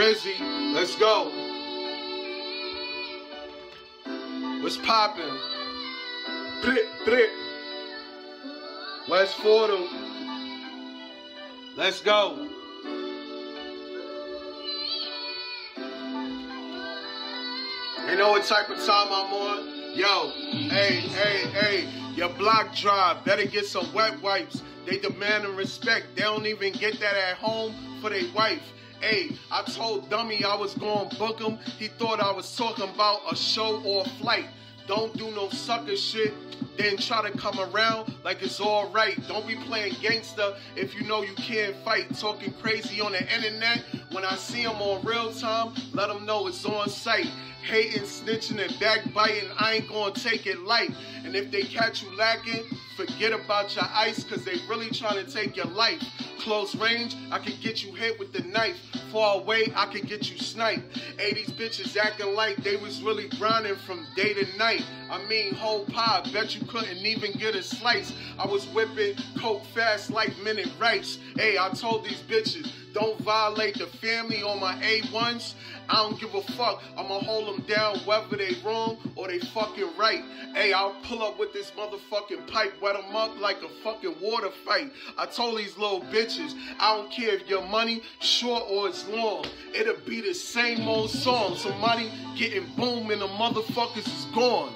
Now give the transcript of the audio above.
Rizzy, let's go. What's poppin'? Brit, brit. West Fordham. Let's go. You know what type of time I'm on? Yo, hey, hey, hey, your block drive, better get some wet wipes. They demanding respect. They don't even get that at home for their wife. Hey, I told Dummy I was to book him. He thought I was talking about a show or a flight. Don't do no sucker shit. Then try to come around like it's all right. Don't be playing gangster if you know you can't fight. Talking crazy on the internet. When I see them on real time, let them know it's on site. Hating, snitching, and backbiting, I ain't gonna take it light. And if they catch you lacking, forget about your ice, cause they really trying to take your life. Close range, I can get you hit with the knife. Far away, I can get you sniped. 80s bitches acting like they was really grinding from day to night. I mean, whole pie, bet you couldn't even get a slice. I was whipping coke fast like minute rice. Hey, I told these bitches, don't violate the family on my A1s. I don't give a fuck. I'ma hold them down whether they wrong or they fucking right. Hey, I'll pull up with this motherfucking pipe, wet them up like a fucking water fight. I told these little bitches, I don't care if your money short or it's long. It'll be the same old song. Somebody getting boom and the motherfuckers is gone.